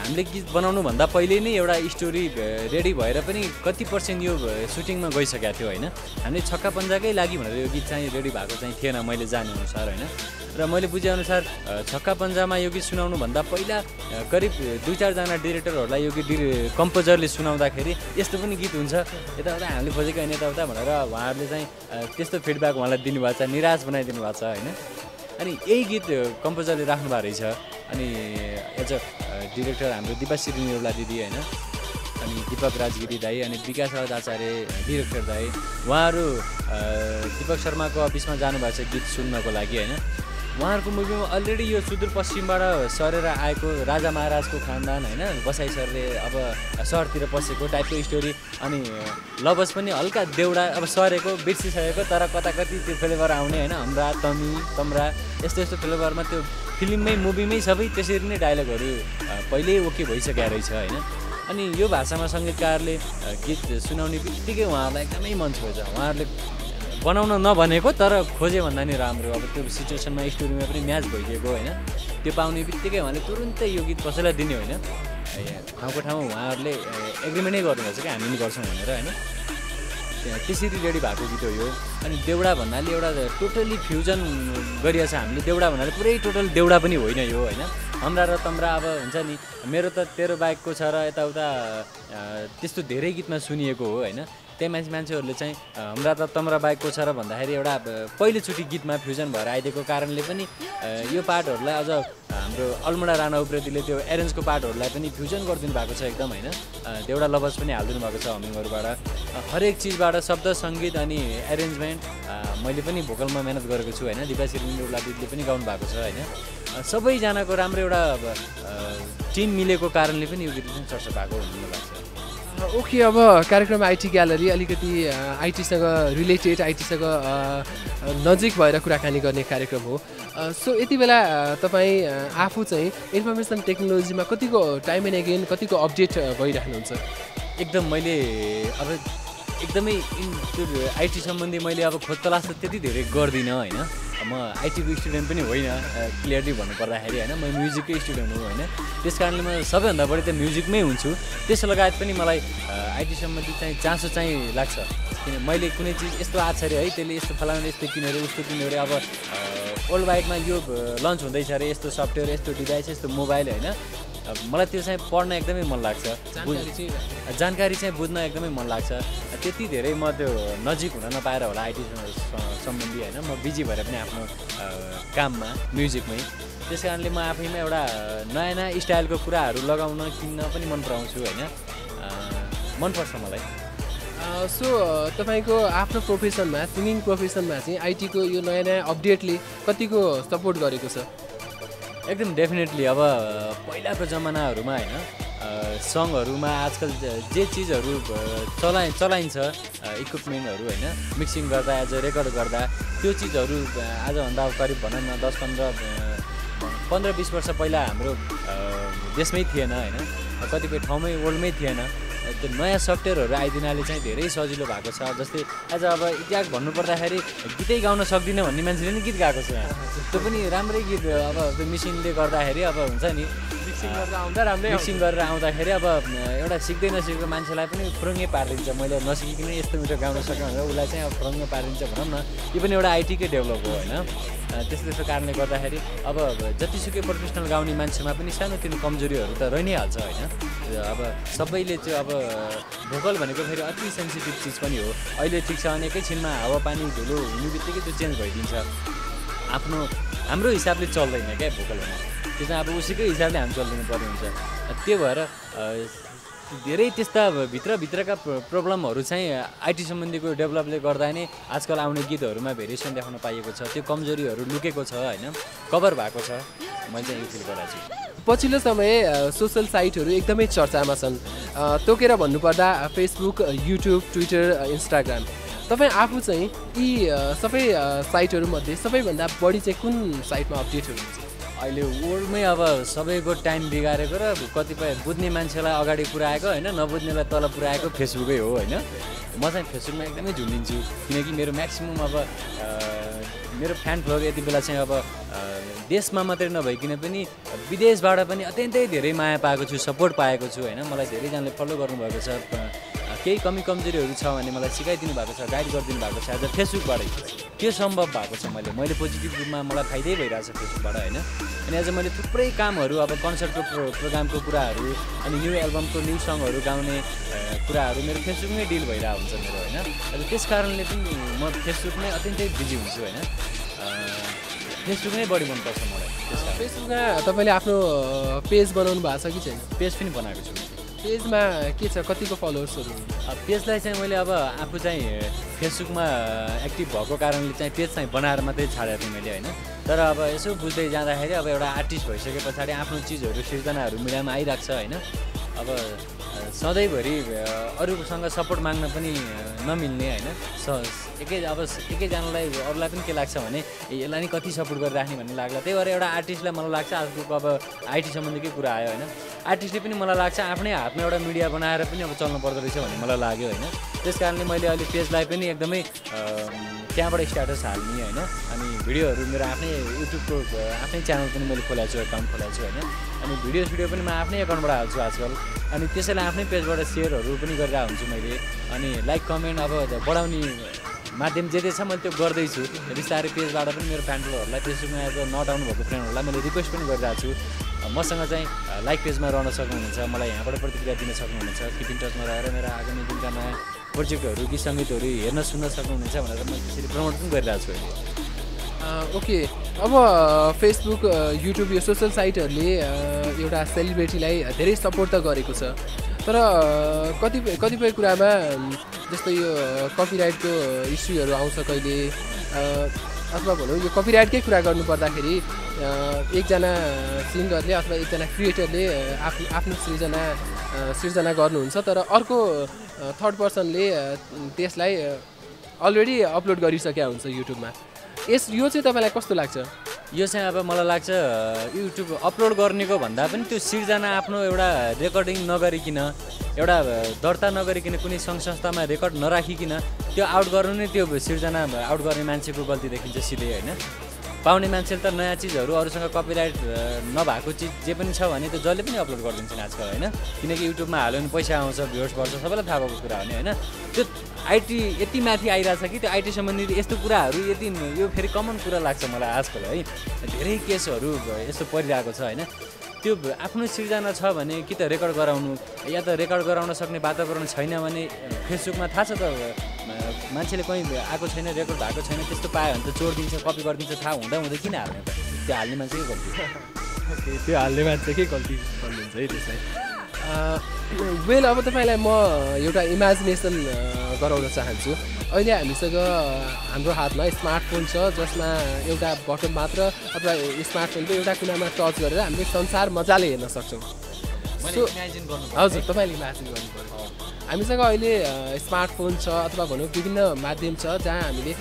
S2: हामीले गीत बनाउनुभन्दा पहिले नै एउटा स्टोरी रेडी भएर पनि कति पर्सेन्ट यो सुटिङमा गइसकेको थियो होइन? हामीले छक्का पन्जाकै लागि भनेर यो गीत चाहिँ रेडी भएको चाहिँ थिएन मैले जानेअनुसार होइन? र मैले बुझेअनुसार छक्का पन्जामा यो गीत सुनाउनुभन्दा पहिला करिब दुई चारजना डिरेक्टरहरूलाई यो गीत कम्पोजरले सुनाउँदाखेरि यस्तो पनि गीत हुन्छ यताउता हामीले खोजेको होइन यताउता भनेर उहाँहरूले चाहिँ त्यस्तो फिडब्याक उहाँलाई दिनुभएको छ निराश बनाइदिनु भएको छ होइन? अनि यही गीत कम्पोजरले राख्नु भएको रहेछ। अनि एज अ डिरेक्टर हाम्रो दिपाश्री निरुला दिदी होइन अनि दिपक राजगिरी दाई अनि विकास राज आचार्य डिरेक्टर दाई। उहाँहरू दिपक शर्माको अफिसमा जानुभएको छ गीत सुन्नको लागि होइन। उहाँहरूको मुभीमा अलरेडी यो सुदूरपश्चिमबाट सरेर आएको राजा महाराजको खानदान होइन बसाइ सरले अब सहरतिर पसेको टाइपको स्टोरी अनि लभस पनि हल्का देउडा अब सरेको बिर्सिसकेको तर कता कति त्यो फ्लेभर आउने होइन। हाम्रा तमी तम्रा यस्तो यस्तो फ्लेभरमा त्यो फिल्ममै मुभीमै सबै त्यसरी नै डायलगहरू पहिल्यै ओके भइसकेको रहेछ होइन। अनि यो भाषामा सङ्गीतकारले गीत सुनाउने बित्तिकै उहाँहरूलाई एकदमै मन छोएछ उहाँहरूले बनाउन नभनेको तर खोजे भन्दा नि राम्रो। अब त्यो सिचुएसनमा स्टोरीमा पनि म्याच भइदिएको होइन। त्यो पाउने बित्तिकै उहाँले तुरुन्तै यो गीत कसैलाई दिने होइन। ठाउँको ठाउँ उहाँहरूले एग्रिमेन्टै गर्नुभएको छ कि हामी नि गर्छौँ भनेर होइन। त्यहाँ त्यसरी रेडी भएको गीत हो यो। अनि देउडा भन्नाले एउटा टोटल्ली फ्युजन छ हामीले। देउडा भन्नाले पुरै टोटल देउडा पनि होइन यो होइन। हाम्रा र तम्रा अब हुन्छ नि मेरो त तेरो बाइकको छ र यताउता त्यस्तो धेरै गीतमा सुनिएको हो होइन। त्यही मान्छे मान्छेहरूले चाहिँ हाम्रा त तम्रा बाइक को छ र भन्दाखेरि एउटा पहिलोचोटि गीतमा फ्युजन भएर आइदिएको कारणले पनि यो पार्टहरूलाई अझ हाम्रो अल्मडा राणा उप्रेतीले त्यो एरेन्जको पार्टहरूलाई पनि फ्युजन गरिदिनु भएको छ एकदम होइन? एउटा लभज पनि हालिदिनु भएको छ हमिङहरूबाट। हरेक चिजबाट शब्द सङ्गीत अनि एरेन्जमेन्ट मैले पनि भोकलमा मिहिनेत गरेको छु होइन? दिपा सिरिङ उर्ला दिदीले पनि गाउनु भएको छ होइन? सबैजनाको राम्रो एउटा टिम मिलेको कारणले पनि यो गीत चाहिँ चर्चा भएको हुनु लाग्छ
S3: ओके अब कार्यक्रम आइटी ग्यालरी अलिकति आइटीसँग रिलेटेड आइटीसँग नजिक भएर कुराकानी गर्ने कार्यक्रम हो। सो यति बेला तपाईँ आफू चाहिँ इन्फर्मेसन टेक्नोलोजीमा कतिको टाइम एन्ड अगेन कतिको अपडेट भइराख्नुहुन्छ?
S2: एकदम मैले अब एकदमै त्यो आइटी सम्बन्धी मैले अब खोज तलास त्यति धेरै गर्दिनँ होइन? म आइटीको स्टुडेन्ट पनि होइन क्लियरली भन्नुपर्दाखेरि होइन म म्युजिककै स्टुडेन्ट हो होइन। त्यस कारणले म सबैभन्दा बढी त म्युजिकमै हुन्छु। त्यस लगायत पनि मलाई आइटी सम्बन्धी चाहिँ चासो चाहिँ लाग्छ। किन मैले कुनै चिज यस्तो आएको अरे है त्यसले यस्तो फलाउने यस्तो किन्यो अरे उस्तो किन्यो अरे अब वर्ल्ड वाइडमा यो लन्च हुँदैछ अरे यस्तो सफ्टवेयर यस्तो डिभाइस यस्तो मोबाइल होइन मलाई त्यो चाहिँ पढ्न एकदमै मन लाग्छ।
S3: जानकारी चाहिँ
S2: बुझ्न एकदमै मन लाग्छ। त्यति धेरै म त्यो नजिक हुन नपाएर होला आइटी सम्बन्धी होइन। म बिजी भएर पनि आफ्नो काममा म्युजिकमै। त्यस कारणले म आफैमा एउटा नयाँ नयाँ स्टाइलको कुराहरू लगाउन किन्न पनि मन पराउँछु होइन। मनपर्छ मलाई।
S3: सो तपाईँको आफ्नो प्रोफेसनमा सिङ्गिङ प्रोफेसनमा चाहिँ आइटीको यो नयाँ नयाँ अपडेटले कतिको सपोर्ट गरेको छ?
S2: एकदम डेफिनेटली अब पहिलाको जमानाहरूमा होइन अ, सङहरूमा आजकल ज- चिजहरू चलाइ चलाइन्छ इक्विपमेन्टहरू होइन मिक्सिङ गर्दा एज अ रेकर्ड गर्दा त्यो चिजहरू आजभन्दा करिब भनौँ न दस पन्ध्र पन्ध्र बिस वर्ष पहिला हाम्रो देशमै थिएन होइन कतिपय ठाउँमै वर्ल्डमै थिएन। त्यो नयाँ सफ्टवेयरहरू आइदिनाले चाहिँ धेरै सजिलो भएको छ। जस्तै एज अब इतिहास भन्नुपर्दाखेरि गीतै गाउन सक्दिनँ भन्ने मान्छेले नि गीत गाएको छ। त्यो पनि राम्रै गीत अब त्यो मिसिनले गर्दाखेरि अब हुन्छ नि।
S3: मिक्सिङ गरेर आउँदा राम्रै
S2: मिक्सिङ गरेर आउँदाखेरि अब एउटा सिक्दै नसिकेको मान्छेलाई पनि फुरुङ्गै पारिदिन्छ। मैले नसिकिकन यस्तो मिठो गाउन सकेँ भनेर उसलाई चाहिँ अब फुरुङ्गै पारिदिन्छ भनौँ न। यो पनि एउटा आइटीकै डेभलप हो होइन। त्यस्तो त्यस्तो कारणले गर्दाखेरि अब जतिसुकै प्रोफेसनल गाउने मान्छेमा पनि सानोतिनो कमजोरीहरू त रहि नै हाल्छ होइन। अब सबैले चाहिँ अब भोकल भनेको फेरि अति सेन्सिटिभ चिज पनि हो। अहिले ठिक छ भने एकैछिनमा हावापानी धुलो हुने बित्तिकै त्यो चेन्ज भइदिन्छ। आफ्नो हाम्रो हिसाबले चल्दैन क्या भोकलमा त्यो चाहिँ अब उसैकै हिसाबले हामी चलिदिनु पर्ने हुन्छ। त्यो भएर धेरै त्यस्ता भित्रभित्रका प्र- प्रब्लमहरू चाहिँ आइटी सम्बन्धीको डेभलपले गर्दा नै आजकल आउने गीतहरूमा भेरिएसन देखाउन पाइएको छ। त्यो कमजोरीहरू लुकेको छ होइन? कभर भएको छ। मैले चाहिँ यो फिल गरेको छु
S3: पछिल्लो समय सोसल साइटहरू एकदमै चर्चामा छन्। तोकेर भन्नुपर्दा फेसबुक युट्युब ट्विटर इन्स्टाग्राम। तपाईँ आफू चाहिँ यी सबै साइटहरूमध्ये सबैभन्दा बढी चाहिँ कुन साइटमा अपडेटहरू हुन्छ
S2: अहिले वर्ल्डमै अब सबैको टाइम बिगारेको र कतिपय बुझ्ने मान्छेलाई अगाडि पुऱ्याएको होइन? नबुझ्नेलाई तल पुऱ्याएको फेसबुकै हो होइन? म चाहिँ फेसबुकमा एकदमै झुन्डिन्छु किनकि मेरो म्याक्सिमम् अब मेरो फ्यान फ्लोर यति बेला चाहिँ अब देशमा मात्रै नभइकन पनि विदेशबाट पनि अत्यन्तै धेरै माया पाएको छु सपोर्ट पाएको छु होइन? मलाई धेरैजनाले फलो गर्नुभएको छ केही कमी कमजोरीहरू छ भने मलाई सिकाइदिनु भएको छ गाइड गरिदिनु भएको छ अ फेसबुकबाटै। त्यो सम्भव भएको छ मैले? मैले पोजिटिभ रूपमा मलाई फाइदै भइरहेको छ फेसबुकबाट होइन? अनि अझ मैले थुप्रै कामहरू अब कन्सर्टको प्रो प्रोग्रामको कुराहरू अनि न्यू एल्बमको न्यू सङहरू गाउने कुराहरू मेरो फेसबुकमै डिल भइरहेको हुन्छ मेरो होइन? अनि त्यस कारणले पनि म फेसबुकमै अत्यन्तै बिजी हुन्छु होइन? फेसबुक नै बढी मनपर्छ मलाई
S3: फेसबुकमा तपाईँले आफ्नो पेज बनाउनु भएको छ कि छैन?
S2: पेज पनि बनाएको छु।
S3: पेजमा के छ? कतिको फलोवर्सहरू
S2: पेजलाई चाहिँ मैले अब आफू चाहिँ फेसबुकमा एक्टिभ भएको कारणले चाहिँ पेज चाहिँ बनाएर मात्रै छाडेको थिएँ मैले होइन। तर अब यसो बुझ्दै जाँदाखेरि अब एउटा आर्टिस्ट भइसके पछाडि आफ्नो चिजहरू सिर्जनाहरू मिडियामा आइरहेको छ होइन। अब सधैँभरि अरूसँग सपोर्ट माग्न पनि नमिल्ने होइन? स एकै अब एकैजनालाई अरूलाई पनि के लाग्छ भने यसलाई नि कति सपोर्ट गरिराख्ने भन्ने लाग्ला। त्यही भएर एउटा आर्टिस्टलाई मलाई लाग्छ आजको अब आइटी सम्बन्धीकै कुरा आयो होइन? आर्टिस्टले पनि मलाई लाग्छ आफ्नै हातमा एउटा मिडिया बनाएर पनि अब चल्नु पर्दो रहेछ भन्ने मलाई लाग्यो होइन? त्यस कारणले मैले अहिले पेजलाई पनि एकदमै त्यहाँबाट स्ट्याटस हाल्ने होइन? अनि भिडियोहरू मेरो आफ्नै युट्युबको अ, आफ्नै च्यानल पनि मैले खोलेको छु एकाउन्ट खोलेको छु होइन? अनि भिडियो सिडियो पनि म आफ्नै एकाउन्टबाट हाल्छु आजकल। अनि त्यसैलाई आफ्नै पेजबाट सेयरहरू पनि गरिरहेको हुन्छु मैले। अनि लाइक कमेन्ट अब बढाउने माध्यम जे जे छ मैले त्यो गर्दैछु। बिस्तारै पेजबाट पनि मेरो फ्यानफलोहरूलाई फेसबुकमा एज नट आउनु भएको फ्रेन्डहरूलाई मैले रिक्वेस्ट पनि गरिरहेको छु। मसँग चाहिँ लाइक पेजमा रहन सक्नुहुनेछ मलाई यहाँबाट प्रतिक्रिया दिन सक्नुहुनेछ किप इन टचमा रहेर मेरो आगामी दिनका नयाँ प्रोजेक्टहरू गीत सङ्गीतहरू हेर्न सुन्न सक्नुहुनेछ भनेर म त्यसरी प्रमोट पनि गरिरहेको छु अहिले।
S3: अँ, ओके। अब फेसबुक युट्युब यो सोसियल साइटहरूले एउटा सेलिब्रेटीलाई धेरै सपोर्ट त गरेको छ। तर कतिपय कतिपय कुरामा जस्तो यो कपिराइटको इस्युहरू आउँछ कहिले अथवा भनौँ यो कपिराइटकै कुरा गर्नु पर्दाखेरि अ, एकजना सिङ्गरले अथवा एकजना क्रिएटरले आफ्नो आफ्नो सृजना अ, सृजना गर्नुहुन्छ। तर अर्को थर्ड पर्सनले त्यसलाई अलरेडी अपलोड गरिसकेका हुन्छ युट्युबमा यस यो चाहिँ तपाईँलाई कस्तो लाग्छ?
S2: यो चाहिँ अब मलाई लाग्छ युट्युब अपलोड गर्नेको भन्दा पनि त्यो सिर्जना आफ्नो एउटा रेकर्डिङ नगरिकन एउटा दर्ता नगरिकन कुनै सङ्घ संस्थामा रेकर्ड नराखिकन त्यो आउट गर्नु नै त्यो सिर्जना आउट गर्ने मान्छेको गल्ती देखिन्छ सिधै होइन? पाउने मान्छेले त नयाँ चिजहरू अरूसँग कपिराइट नभएको चिज जे पनि छ भने त्यो जसले पनि अपलोड गरिदिन्छन् आजकल होइन? किनकि युट्युबमा हाल्यो भने पैसा आउँछ भ्युर्स बढ्छ सबैलाई थाहा भएको कुरा हो नि होइन? त्यो आइटी यति माथि आइरहेछ कि त्यो आइटी सम्बन्धित यस्तो कुराहरू यति यो फेरि कमन कुरा लाग्छ मलाई आजकल है? धेरै केसहरू यस्तो परिरहेको छ होइन? त्यो आफ्नो सिर्जना छ भने कि त रेकर्ड गराउनु या त रेकर्ड गराउन सक्ने वातावरण छैन भने फेसबुकमा थाहा छ त मान्छेले कहीँ आएको छैन रेकर्ड भएको छैन त्यस्तो पायो भने त चोरिदिन्छ कपी गरिदिन्छ थाहा हुँदा हुँदै किन हाल्ने त? त्यो हाल्ने मान्छेकै गल्ती?
S3: त्यो हाल्ने मान्छेकै गल्ती भन्नुहुन्छ है त्यसलाई? वेल अब तपाईँलाई म एउटा इमेजिनेसन गराउन चाहन्छु। अहिले हामीसँग हाम्रो हातमा स्मार्टफोन छ जसमा एउटा बटन मात्र अथवा स्मार्टफोनको एउटा कुनामा टच गरेर हामीले संसार मजाले हेर्न सक्छौँ। सो हजुर तपाईँले इमेजिन गर्नु हामीसँग अहिले स्मार्टफोन छ अथवा भनौँ विभिन्न माध्यम छ जहाँ हामीले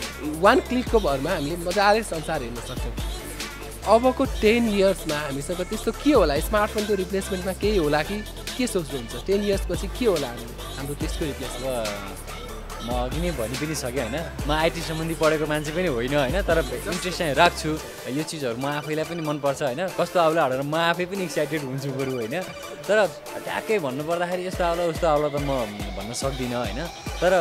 S3: वान क्लिकको भरमा हामीले मजाले संसार हेर्न सक्छौँ। अबको टेन इयर्समा हामीसँग त्यस्तो के होला? स्मार्टफोनको रिप्लेसमेन्टमा केही होला कि? के सोच्नुहुन्छ? टेन इयर्सपछि के होला हामी? हाम्रो त्यसको
S2: अब म अघि नै भनि पनि सकेँ होइन? म आइटी सम्बन्धी पढेको मान्छे पनि होइन होइन? तर इन्ट्रेस्ट चाहिँ राख्छु। यो चिजहरू म आफैलाई पनि मनपर्छ होइन? कस्तो आउला भनेर म आफै पनि एक्साइटेड हुन्छु बरु होइन? तर ट्याक्कै भन्नुपर्दाखेरि यस्तो आउला उस्तो आउला त म भन्न सक्दिनँ होइन? तर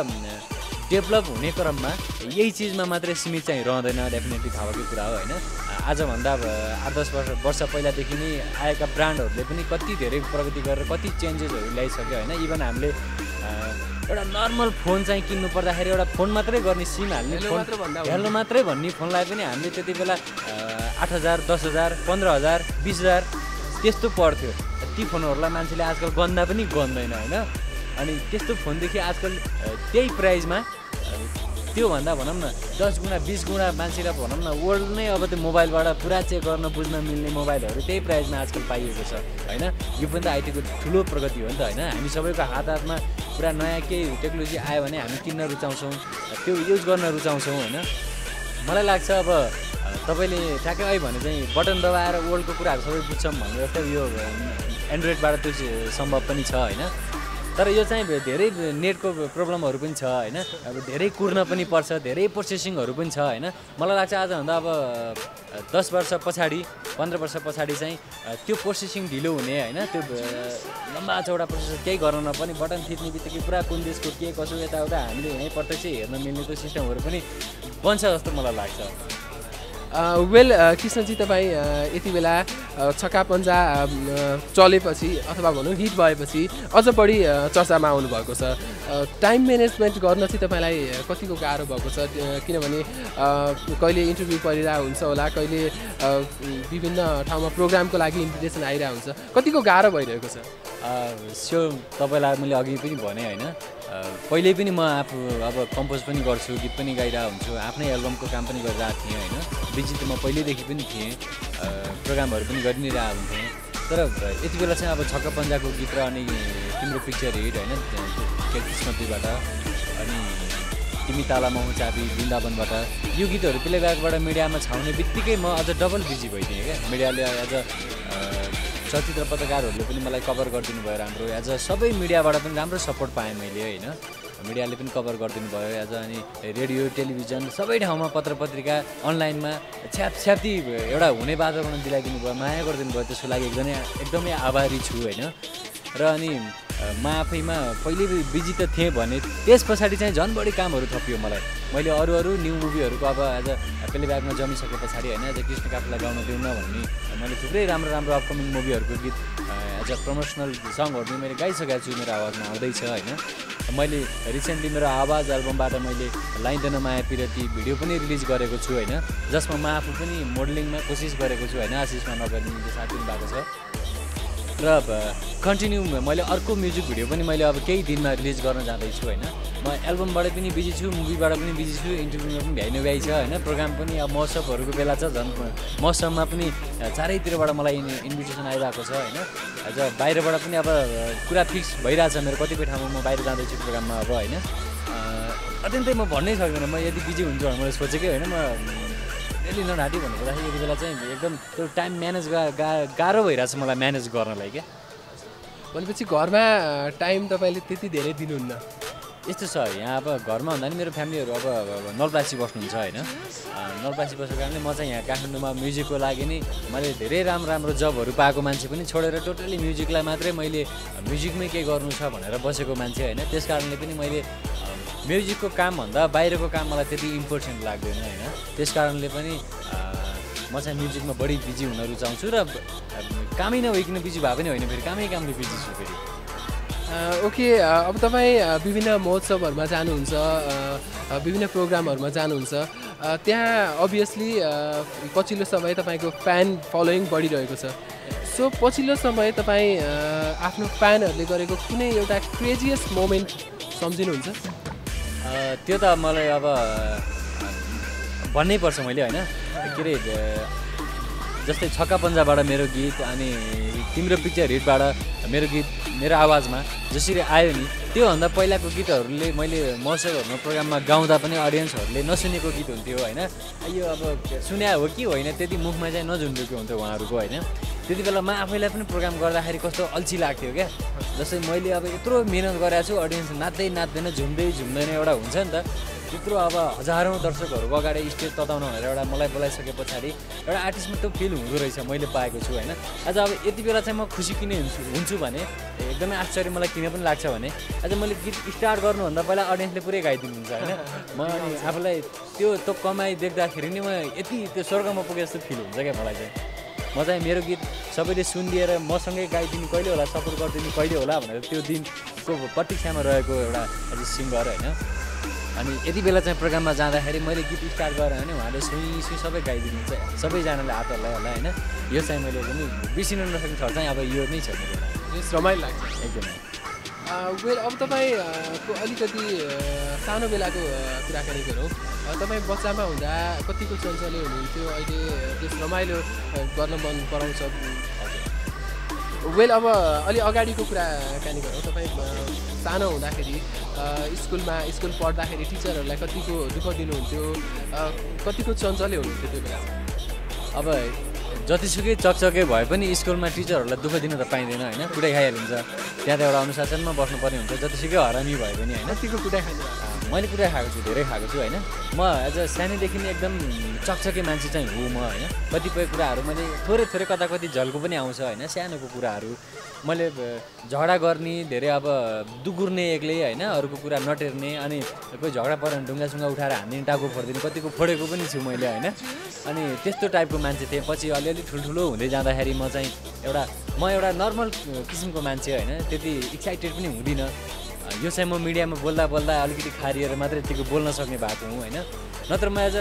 S2: डेभलप हुने क्रममा यही चिजमा मात्रै सीमित चाहिँ रहँदैन डेफिनेटली थाहा भएकै कुरा हो होइन? आजभन्दा अब आठ दस वर्ष वर्ष पहिलादेखि नै आएका ब्रान्डहरूले पनि कति धेरै प्रगति गरेर कति चेन्जेसहरू ल्याइसक्यो होइन? इभन हामीले एउटा नर्मल फोन चाहिँ किन्नु पर्दाखेरि एउटा फोन मात्रै गर्ने सिम हाल्ने
S3: हेलो
S2: फोन। हेलो मात्रै भन्ने फोनलाई पनि हामीले त्यति बेला आठ हजार दस हजार पन्ध्र हजार बिस हजार त्यस्तो पर्थ्यो। ती फोनहरूलाई मान्छेले आजकल गन्दा पनि गन्दैन होइन? अनि त्यस्तो फोनदेखि आजकल त्यही प्राइजमा त्योभन्दा भनौँ न दस गुणा बिस गुणा मान्छेलाई भनौँ न वर्ल्ड नै अब त्यो मोबाइलबाट पुरा चेक गर्न बुझ्न मिल्ने मोबाइलहरू त्यही प्राइजमा आजकल पाइएको छ होइन? यो पनि त आइटीको ठुलो प्रगति हो नि त होइन? हामी सबैको हात हातमा पुरा नयाँ केही टेक्नोलोजी आयो भने हामी किन्न रुचाउँछौँ त्यो युज गर्न रुचाउँछौँ होइन? मलाई लाग्छ अब तपाईँले ठ्याक्कै अहिले भने चाहिँ बटन दबाएर वर्ल्डको कुराहरू सबै बुझ्छौँ भने जस्तै यो एन्ड्रोइडबाट त्यो सम्भव पनि छ होइन? तर यो चाहिँ धेरै नेटको प्रब्लमहरू पनि छ होइन? अब धेरै कुर्न पनि पर्छ धेरै प्रोसेसिङहरू पनि छ होइन? मलाई लाग्छ आजभन्दा अब दस वर्ष पछाडि पन्ध्र वर्ष पछाडि चाहिँ त्यो प्रोसेसिङ ढिलो हुने होइन? त्यो लम्बा चौडा प्रोसेस केही गर्न नपर्ने बटन थिच्ने बित्तिकै पुरा कुन देशको के कसो यताउता हामीले यहीँ प्रत्यक्ष हेर्न मिल्ने त्यो सिस्टमहरू पनि बन्छ जस्तो मलाई लाग्छ।
S3: वेल कृष्णजी तपाईँ यति बेला छक्का पन्जा चलेपछि अथवा भनौँ हिट भएपछि अझ बढी चर्चामा आउनुभएको छ। टाइम म्यानेजमेन्ट गर्न चाहिँ तपाईँलाई कतिको गाह्रो भएको छ? किनभने कहिले इन्टरभ्यू परिरहेको हुन्छ होला कहिले विभिन्न ठाउँमा प्रोग्रामको लागि इन्भिटेसन आइरहेको हुन्छ। कतिको गाह्रो भइरहेको छ?
S2: स्यो तपाईँलाई मैले अघि पनि भने होइन अ, पहिले पनि म आफू अब कम्पोज पनि गर्छु गीत पनि गाइरहेको हुन्छु आफ्नै एल्बमको काम पनि गरिरहेको थिएँ होइन बिजी त म पहिल्यैदेखि पनि थिएँ प्रोग्रामहरू पनि गरि नै रहेको हुन्थेँ तर यति बेला चाहिँ अब छक्क पन्जाको गीत र अनि तिम्रो पिक्चर हिट होइन कृष्णतीबाट अनि तिमी ताला महु चाबी वृन्दावनबाट यो गीतहरू प्लेब्याकबाट मिडियामा छाउने बित्तिकै म अझ डबल बिजी भइदिएँ क्या मिडियाले एज अ चलचित्र पत्रकारहरूले पनि मलाई कभर गरिदिनु भयो राम्रो। एज अ सबै मिडियाबाट पनि राम्रो सपोर्ट पाएँ मैले होइन? मिडियाले पनि कभर गरिदिनु भयो। एज अनि रेडियो टेलिभिजन सबै ठाउँमा पत्र पत्रिका अनलाइनमा छ्याप छ्याप्ती एउटा हुने वातावरण दिलाइदिनु भयो माया गरिदिनु भयो। त्यसको लागि एकदमै एकदमै आभारी छु होइन? र अनि म आफैमा पहिले बिजी त थिएँ भने त्यस पछाडि चाहिँ झन् बढी कामहरू थपियो मलाई। मैले अरू अरू न्यु मुभीहरूको अब एज अ प्लेब्याकमा जमिसके पछाडि होइन एज अ कृष्ण काफलाई गाउन दिउन भन्ने मैले थुप्रै राम्रो राम्रो अपकमिङ मुभीहरूको गीत एज अ प्रमोसनल सङहरू पनि मैले गाइसकेको छु मेरो आवाजमा आउँदैछ होइन। मैले रिसेन्टली मेरो आवाज एल्बमबाट मैले लाइदैन माया पिरती भिडियो पनि रिलिज गरेको छु होइन जसमा म आफू पनि मोडलिङमा कोसिस गरेको छु होइन आशिषमा नगर्ने साथ भएको छ। र कन्टिन्यू मैले अर्को म्युजिक भिडियो पनि मैले अब केही दिनमा रिलिज गर्न जाँदैछु होइन? म एल्बमबाट पनि बिजी छु मुभीबाट पनि बिजी छु इन्टरभ्यूमा पनि भ्याइ नभ्याइ छ होइन? प्रोग्राम पनि अब महोत्सवहरूको बेला छ झन् महोत्सवमा पनि चारैतिरबाट मलाई इन् इन्भिटेसन आइरहेको छ होइन? अझ बाहिरबाट पनि अब कुरा फिक्स भइरहेछ मेरो कतिपय ठाउँमा म बाहिर जाँदैछु प्रोग्राममा अब होइन? अत्यन्तै म भन्नै सक्दिनँ म यति बिजी हुन्छु भनेर मैले सोचेकै होइन म डेली नढाँटी भन्नुपर्दाखेरि यति बेला चाहिँ एकदम त्यो टाइम म्यानेज गा गाह्रो भइरहेछ मलाई म्यानेज गर्नलाई क्या।
S3: भनेपछि घरमा टाइम तपाईँले त्यति धेरै दिनुहुन्न।
S2: यस्तो छ यहाँ अब घरमा भन्दा नि मेरो फ्यामिलीहरू अब नलप्रासी बस्नुहुन्छ होइन। अ, नलप्रासी बसेको कारणले म चाहिँ यहाँ काठमाडौँमा म्युजिकको लागि नै मैले धेरै राम्रो राम्रो जबहरू पाएको मान्छे पनि छोडेर टोटली म्युजिकलाई मात्रै मैले म्युजिकमै के गर्नु छ भनेर बसेको मान्छे होइन। त्यस कारणले पनि मैले म्युजिकको कामभन्दा बाहिरको काम मलाई त्यति इम्पोर्टेन्ट लाग्दैन होइन? त्यस कारणले पनि म चाहिँ म्युजिकमा बढी बिजी हुन रुचाउँछु र कामै नभइकन बिजी भए पनि होइन फेरि कामै कामले बिजी छु फेरि।
S3: ओके अब तपाईँ विभिन्न महोत्सवहरूमा जानुहुन्छ विभिन्न प्रोग्रामहरूमा जानुहुन्छ त्यहाँ अभियसली पछिल्लो समय तपाईँको फ्यान फलोइङ बढिरहेको छ। सो पछिल्लो समय तपाईँ आफ्नो फ्यानहरूले गरेको कुनै एउटा क्रेजियस मोमेन्ट सम्झिनुहुन्छ?
S2: त्यो त मलाई अब भन्नै पर्छ मैले होइन? के अरे जस्तै छक्का पन्जाबाट मेरो गीत अनि तिम्रो पिक्चर हिटबाट मेरो गीत मेरो आवाजमा जसरी आयो नि त्योभन्दा पहिलाको गीतहरूले मैले महोत्सवहरूमा प्रोग्राममा गाउँदा पनि अडियन्सहरूले नसुनेको गीत हुन्थ्यो होइन? यो अब सुन्या हो कि होइन त्यति मुखमा चाहिँ नझुन्डेको हुन्थ्यो उहाँहरूको होइन? त्यति बेला म आफैलाई पनि प्रोग्राम गर्दाखेरि कस्तो अल्छी लाग्थ्यो क्या। जस्तै मैले अब यत्रो मिहिनेत गरेको छु अडियन्स नाच्दै नाच्दैन झुम्दै झुम्दैन एउटा हुन्छ नि त। त्यत्रो अब हजारौँ दर्शकहरूको अगाडि स्टेज तताउन भनेर एउटा मलाई बोलाइसके पछाडि एउटा आर्टिस्टमा त्यो फिल हुँदो रहेछ मैले पाएको छु होइन? आज अब यति बेला चाहिँ म खुसी किन हुन्छु हुन्छु भने एकदमै आश्चर्य मलाई किन पनि लाग्छ भने आज मैले गीत स्टार्ट गर्नुभन्दा पहिला अडियन्सले पुरै गाइदिनुहुन्छ होइन? म अनि आफूलाई त्यो त्यो कमाइ देख्दाखेरि नि म यति त्यो स्वर्गमा पुगे जस्तो फिल हुन्छ क्या मलाई चाहिँ। म चाहिँ मेरो गीत सबैले सुनिदिएर मसँगै गाइदिनु कहिले होला सपोर्ट गरिदिनु कहिले होला भनेर त्यो दिनको प्रतीक्षामा रहेको एउटा एज सिङ्गर होइन? अनि यति बेला चाहिँ प्रोग्राममा जाँदाखेरि मैले गीत स्टार्ट गरेँ भने उहाँले सुई सुई सबै गाइदिनुहुन्छ सबैजनाले हात होला होइन? यो चाहिँ मैले पनि बिर्सिनु नसक्ने ठाउँ चाहिँ अब यो नै छ मेरो
S3: यस रमाइलो लाग्छ।
S2: एकदमै।
S3: वेल अब तपाईँको अलिकति सानो बेलाको कुराकानी गरौँ। तपाईँ बच्चामा हुँदा कतिको चञ्चले हुनुहुन्थ्यो? अहिले त्यस रमाइलो गर्न मन पराउँछ? वेल अब अलि अगाडिको कुराकानी गरौँ। तपाईँ सानो हुँदाखेरि स्कुलमा स्कुल पढ्दाखेरि टिचरहरूलाई कतिको दुःख दिनुहुन्थ्यो? कतिको चञ्चले हुनुहुन्थ्यो त्यो बेला
S2: अब जतिसुकै चकचके भए पनि स्कुलमा टिचरहरूलाई दुःख दिन त पाइँदैन होइन? कुटाइ खाइहालिन्छ। त्यहाँ त एउटा अनुशासनमा बस्नुपर्ने हुन्छ। जतिसुकै हरामी भए पनि होइन?
S3: कतिको कुटा खानु
S2: मैले कुरा खाएको छु धेरै खाएको छु होइन? म एज अ सानैदेखि नै एकदम चकचके मान्छे चाहिँ हो म होइन? कतिपय कुराहरू मैले थोरै थोरै कता कति झल्को पनि आउँछ होइन? सानोको कुराहरू। मैले झगडा गर्ने धेरै अब दुगुर्ने एक्लै होइन? अरूको कुरा नटेर्ने अनि कोही झगडा भने ढुङ्गासुङ्गा उठाएर हान्ने टाउको फोडिदिने कतिको फोडेको पनि छु मैले होइन? अनि त्यस्तो टाइपको मान्छे थिएँ। पछि अलिअलि ठुल्ठुलो हुँदै जाँदाखेरि म चाहिँ एउटा म एउटा नर्मल किसिमको मान्छे होइन त्यति एक्साइटेड पनि हुँदिनँ। यो चाहिँ म मिडियामा बोल्दा बोल्दा अलिकति खारिएर मात्रै यतिको बोल्न सक्ने भएको हुँ होइन। नत्र म एज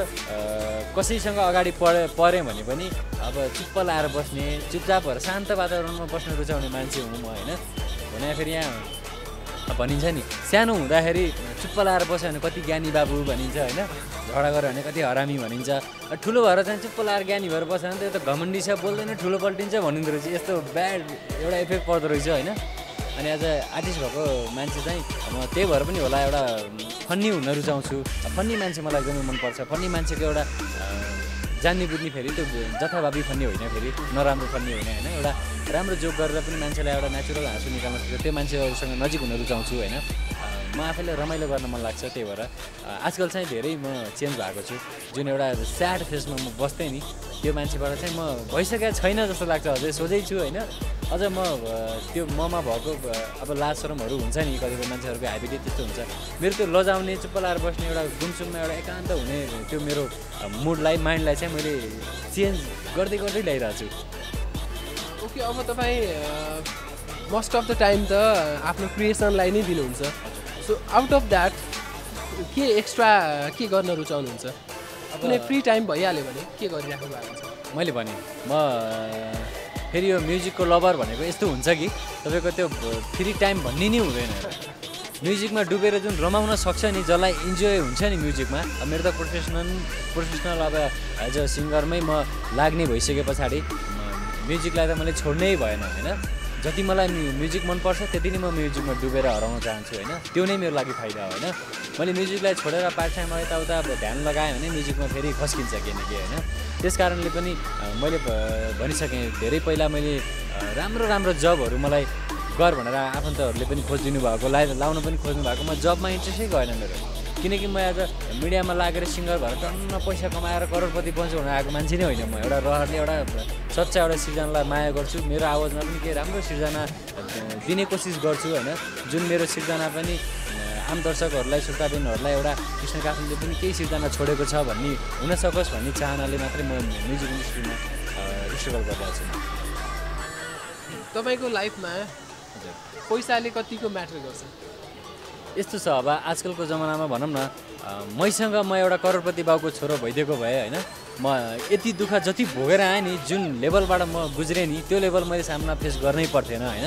S2: कसैसँग अगाडि पढे पऱ्यो भने पनि अब चुप्प लाएर बस्ने चुपचाप भएर शान्त वातावरणमा बस्न रुचाउने मान्छे हुँ म होइन। भने फेरि यहाँ भनिन्छ नि। सानो हुँदाखेरि चुप्प लाएर बस्यो भने कति ज्ञानी बाबु भनिन्छ होइन? झगडा गऱ्यो भने कति हरामी भनिन्छ। ठुलो भएर चाहिँ चुप्प लाएर ज्ञानी भएर बस्यो भने त्यो त घमण्डी छ बोल्दैन ठुलो पल्टिन्छ भनिँदो रहेछ। यस्तो ब्याड एउटा इफेक्ट पर्दो रहेछ होइन? अनि एज अ आर्टिस्ट भएको मान्छे चाहिँ म त्यही भएर पनि होला एउटा फन्नी हुन रुचाउँछु। फन्नी मान्छे मलाई एकदमै मनपर्छ। फन्नी मान्छेको एउटा जान्ने बुझ्ने फेरि त्यो जथाभावी फन्नी होइन फेरि नराम्रो फन्नी होइन होइन? एउटा राम्रो जोक गरेर पनि मान्छेलाई एउटा नेचुरल हाँसो निकाल्न सक्छ। त्यो मान्छेहरूसँग नजिक हुन रुचाउँछु होइन? म आफैलाई रमाइलो गर्न मन लाग्छ त्यही भएर। आजकल चाहिँ धेरै म चेन्ज भएको छु। जुन एउटा स्याड फेसमा म बस्थेँ नि त्यो मान्छेबाट चाहिँ म भइसकेको छैन जस्तो लाग्छ। अझै सोझै छु होइन? अझ म त्यो ममा भएको अब लाज हुन्छ नि कतिपय मान्छेहरूको हेबिटेट त्यस्तो हुन्छ। मेरो त्यो लजाउने चुप्प लाएर बस्ने एउटा गुमसुममा एउटा एकान्त हुने त्यो मेरो मुडलाई माइन्डलाई चाहिँ मैले चेन्ज गर्दै गर्दै ल्याइरहेको छु।
S3: ओके अब तपाईँ मोस्ट अफ द टाइम त आफ्नो क्रिएसनलाई नै दिनुहुन्छ। सो आउट अफ द्याट के एक्स्ट्रा के गर्न रुचाउनुहुन्छ? कुनै फ्री टाइम भइहाल्यो भने के गरिराख्नु भएको छ?
S2: मैले भने म फेरि यो म्युजिकको लभर भनेको यस्तो हुन्छ कि तपाईँको त्यो फ्री टाइम भन्ने नै हुँदैन। म्युजिकमा डुबेर जुन रमाउन सक्छ नि जसलाई इन्जोय हुन्छ नि म्युजिकमा मेरो त प्रोफेसनल प्रोफेसनल अब एज अ सिङ्गरमै म लाग्ने भइसके पछाडि म्युजिकलाई त मैले छोड्नै भएन होइन? जति मलाई म्यु- म्युजिक मनपर्छ त्यति नै म म्युजिकमा डुबेर हराउन चाहन्छु होइन? त्यो नै मेरो लागि फाइदा हो होइन? मैले म्युजिकलाई छोडेर पार्ट टाइम यताउता ध्यान लगाएँ भने म्युजिकमा फेरि खस्किन्छ केही होइन? त्यस कारणले पनि मैले भनिसकेँ धेरै पहिला मैले राम्रो राम्रो जबहरू मलाई गर भनेर आफन्तहरूले पनि खोजिदिनु भएको लाइ लाउन पनि खोज्नु भएको म जबमा इन्ट्रेस्टै गएन मेरो। किनकि म आज मिडियामा लागेर सिङ्गर भएर टन्न पैसा कमाएर करोडपति बन्छु भनेर आएको मान्छे नै होइन म। एउटा रहरले एउटा सच्चा एउटा सिर्जनालाई माया गर्छु। मेरो आवाजमा पनि केही राम्रो सिर्जना दिने कोसिस गर्छु होइन। जुन मेरो सिर्जना पनि आम दर्शकहरूलाई श्रोताबिनहरूलाई एउटा कृष्ण काफनले पनि केही सिर्जना छोडेको छ भन्ने हुन सकोस् भन्ने चाहनाले मात्रै म म्युजिक इन्डस्ट्रीमा स्ट्रगल गरिरहेको छु।
S3: तपाईँको लाइफमा पैसाले कतिको म्याटर गर्छ?
S2: यस्तो छ अब आजकलको जमानामा भनौँ न मैसँग म एउटा करोडपति बाउको छोरो भइदिएको भए होइन म यति दुःख जति भोगेर आएँ नि जुन लेभलबाट म गुज्रेँ नि त्यो लेभल मैले सामना फेस गर्नै पर्थेन होइन।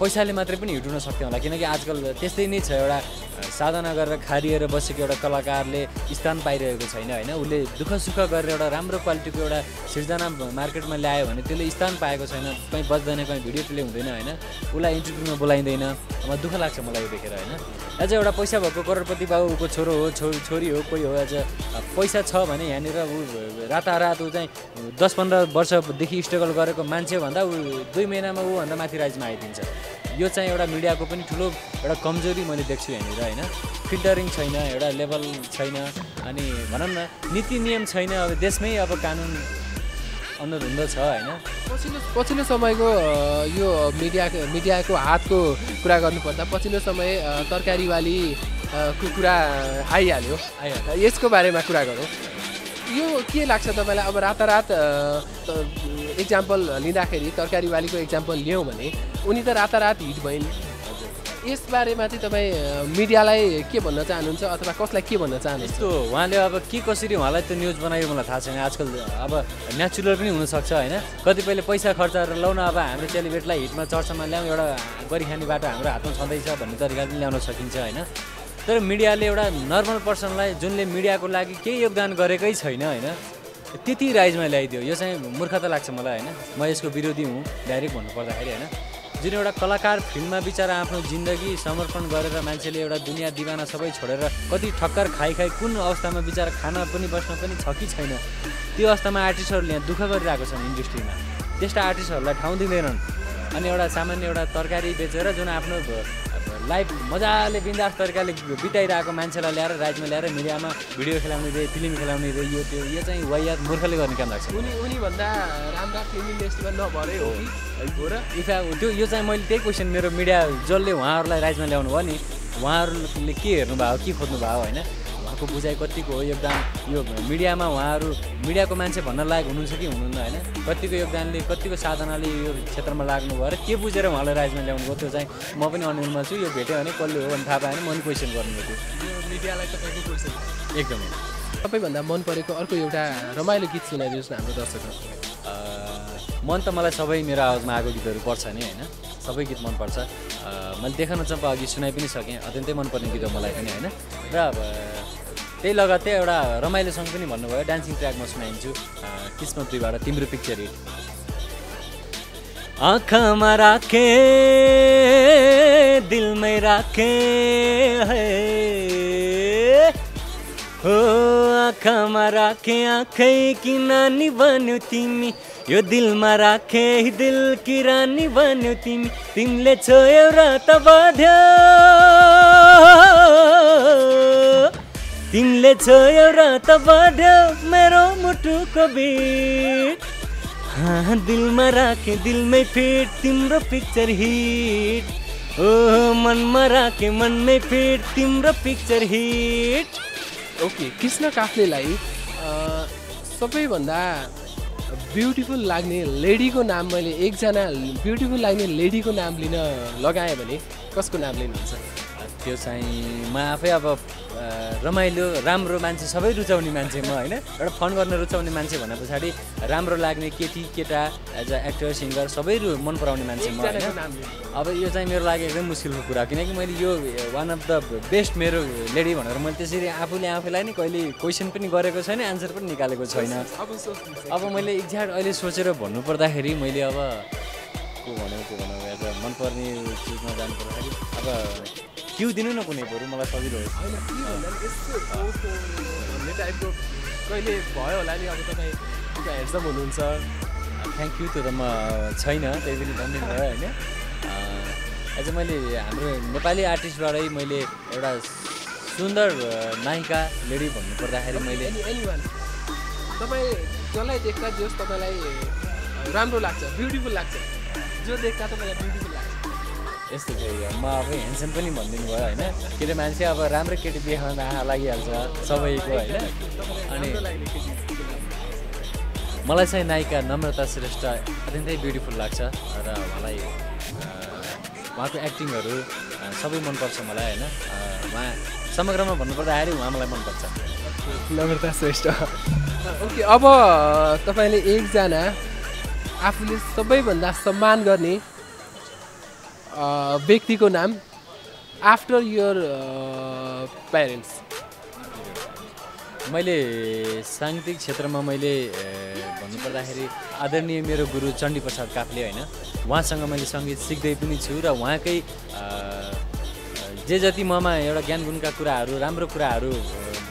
S2: पैसाले मात्रै पनि हिँड्न सक्थेँ होला किनकि आजकल त्यस्तै नै छ एउटा साधना गरेर खारिएर बसेको एउटा कलाकारले स्थान पाइरहेको छैन होइन? उसले दुःख सुख गरेर एउटा राम्रो क्वालिटीको एउटा सिर्जना मार्केटमा ल्यायो भने त्यसले स्थान पाएको छैन कहीँ बज्दैन कहीँ भिडियो प्ले हुँदैन होइन? उसलाई इन्टरभ्यूमा बोलाइँदैन। म दुःख लाग्छ मलाई यो देखेर होइन? अझ एउटा पैसा भएको करोडपति बाबुको छोरो हो छो छोरी हो कोही हो अझ पैसा छ भने यहाँनिर ऊ रातारात ऊ चाहिँ दस पन्ध्र वर्षदेखि स्ट्रगल गरेको मान्छे भन्दा ऊ दुई महिनामा ऊभन्दा माथि राइजमा आइदिन्छ। यो चाहिँ एउटा मिडियाको पनि ठुलो एउटा कमजोरी मैले देख्छु यहाँनिर होइन फिल्टरिङ छैन एउटा लेभल छैन अनि भनौँ न नीति नियम छैन अब देशमै अब कानुन अनुधुन्द छ होइन?
S3: पछिल्लो पछिल्लो समयको यो मिडिया मिडियाको हातको कुरा गर्नुपर्दा पछिल्लो समय तरकारीवाली कुरा आइहाल्यो।
S2: आइहाल्यो।
S3: यसको बारेमा कुरा गरौँ। यो के लाग्छ तपाईँलाई? अब रातारात इक्जाम्पल लिँदाखेरि तरकारीवालीको इक्जाम्पल लियौँ भने उनी त रातारात हिट भइन्। यसबारेमा चाहिँ तपाईँ मिडियालाई के भन्न चाहनुहुन्छ अथवा कसलाई के भन्न चाहनुहुन्छ?
S2: यस्तो उहाँले अब के कसरी उहाँलाई त्यो न्युज बनायो मलाई थाहा छैन। आजकल अब नेचुरल पनि हुनसक्छ होइन? कतिपयले पैसा खर्च गरेर लौ न अब हाम्रो चेलिबेटलाई हिटमा चर्चामा ल्याउँ एउटा गरी खाने बाटो हाम्रो हातमा छँदैछ भन्ने तरिकाले ल्याउन सकिन्छ होइन? तर मिडियाले एउटा नर्मल पर्सनलाई जुनले मिडियाको लागि केही योगदान गरेकै छैन होइन? त्यति राइजमा ल्याइदियो। यो चाहिँ मूर्खता लाग्छ मलाई होइन? म यसको विरोधी हुँ डाइरेक्ट भन्नुपर्दाखेरि होइन? जुन एउटा कलाकार फिल्ममा बिचरा आफ्नो जिन्दगी समर्पण गरेर मान्छेले एउटा दुनियाँ दिवाना सबै छोडेर कति ठक्कर खाइ खाइ कुन अवस्थामा बिचरा खाना पनि बस्न पनि छ कि छैन त्यो अवस्थामा आर्टिस्टहरूले यहाँ दुःख गरिरहेको छन् इन्डस्ट्रीमा। त्यस्ता आर्टिस्टहरूलाई ठाउँ दिँदैनन्। अनि एउटा सामान्य एउटा तरकारी बेचेर जुन आफ्नो लाइफ मजाले बिन्दास तरिकाले बिताइरहेको मान्छेलाई ल्याएर राइजमा ल्याएर मिडियामा भिडियो खेलाउने रे फिल्म खेलाउने रे यो त्यो यो चाहिँ वाइयात मूर्खले गर्ने काम लाग्छ।
S3: उनी उनीभन्दा राम्रा फिल्म इन्डस्ट्रीमा नभरै हो हो। र?
S2: इफा त्यो यो चाहिँ मैले त्यही क्वेसन मेरो मिडिया जसले उहाँहरूलाई राइजमा ल्याउनु भयो नि उहाँहरूले के हेर्नुभयो के खोज्नु भयो होइन? उहाँको बुझाइ कतिको हो? योगदान यो मिडियामा उहाँहरू मिडियाको मान्छे भन्न लायक हुनुहुन्छ कि हुनुहुन्न होइन? कतिको योगदानले कतिको साधनाले यो क्षेत्रमा लाग्नुभयो र के बुझेर उहाँलाई राइजमा ल्याउनु भयो? त्यो चाहिँ म पनि अनिलमा छु। यो भेट्यो भने कसले हो भने थाहा पाएन म पनि क्वेसन गर्नुभयो
S3: यो मिडियालाई तपाईँको क्वेसन?
S2: एकदमै।
S3: सबैभन्दा मन परेको अर्को एउटा रमाइलो गीत सुनाइदिनुहोस् न हाम्रो दर्शकहरू
S2: मन त मलाई सबै मेरो आवाजमा आएको गीतहरू पर्छ नि होइन? सबै गीत मनपर्छ मैले देखाउन चम्पा अघि सुनाइ पनि सकेँ। अत्यन्तै मनपर्ने गीत हो मलाई पनि होइन? र अब त्यही लगत्तै एउटा रमाइलो सङ्ग पनि भन्नुभयो डान्सिङ ट्र्याकमा सुनाइन्छु अ, किस्मत दुईबाट तिम्रो पिक्चर हिट
S1: आँखामा राखे दिलमै राखे है। आँखामा राखे आँखै कि नानी तिमी। यो दिलमा राखे दिल कि रानी तिमी। तिमीले छोयो र त बध्यो। तिमीले छोयो र त बढ्यो मेरो मुटुको बिट हाँ, दिलमा राखे दिलमै फिट तिम्रो पिक्चर हिट। ओ मनमा राखे मनमै फिट तिम्रो पिक्चर हिट।
S3: ओके कृष्ण काफ्लेलाई सबैभन्दा ब्युटिफुल लाग्ने लेडीको नाम मैले एकजना ब्युटिफुल लाग्ने लेडीको नाम लिन लगाएँ भने कसको नाम लिनुहुन्छ?
S2: त्यो चाहिँ म आफै अब रमाइलो राम्रो मान्छे सबै रुचाउने मान्छे म होइन? एउटा फन गर्न रुचाउने मान्छे भने पछाडि राम्रो लाग्ने केटी केटा एज अ एक्टर सिङ्गर सबै रु- मन पराउने मान्छे म होइन? अब यो चाहिँ मेरो लागि एकदम मुस्किलको कुरा किनकि मैले यो वान अफ द बेस्ट मेरो लेडी भनेर मैले त्यसरी आफूले आफैलाई नै कहिले क्वेसन पनि गरेको छैन एन्सर पनि निकालेको छैन।
S3: अब
S2: मैले एक्ज्याक्ट अहिले सोचेर भन्नु पर्दाखेरि मैले अब को भनौँ को भनौँ एज अ मनपर्ने चिजमा जानु पर्दाखेरि अब क्यु दिनु न कुनै बरु मलाई सजिलो
S3: भन्ने टाइपको कहिले भयो होला नि अब तपाईँ हेडसम हुनुहुन्छ।
S2: थ्याङ्क यू त्यो त म छैन त्यही पनि भयो होइन? अ मैले हाम्रो नेपाली आर्टिस्टबाटै मैले एउटा सुन्दर नायिका लेडी भन्नु पर्दाखेरि मैले
S3: तपाईँ जसलाई देख्दा जस तपाईँलाई राम्रो लाग्छ ब्युटिफुल लाग्छ जो देख्दा तपाईँलाई ब्युटिफुल
S2: यस्तो थियो म अब ह्यान्डसम पनि भनिदिनु भयो होइन। केटी मान्छे अब राम्रो केटी देखाउन लागिहाल्छ सबैको होइन। अनि मलाई चाहिँ नायिका नम्रता श्रेष्ठ अत्यन्तै ब्युटिफुल लाग्छ र अ, उहाँको एक्टिङहरू सबै मनपर्छ मलाई होइन। उहाँ समग्रमा भन्नुपर्दाखेरि उहाँ मलाई मनपर्छ।
S3: नम्रता श्रेष्ठ। ओके अब तपाईँले एकजना आफूले सबैभन्दा सम्मान गर्ने व्यक्तिको नाम आफ्टर यर प्यारेन्ट्स
S2: मैले साङ्गीतिक क्षेत्रमा मैले भन्नुपर्दाखेरि आदरणीय मेरो गुरु चण्डी प्रसाद काफ्ले होइन उहाँसँग मैले सङ्गीत सिक्दै पनि छु र उहाँकै जे जति ममा एउटा ज्ञान गुणका कुराहरू राम्रो कुराहरू